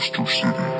Sister City.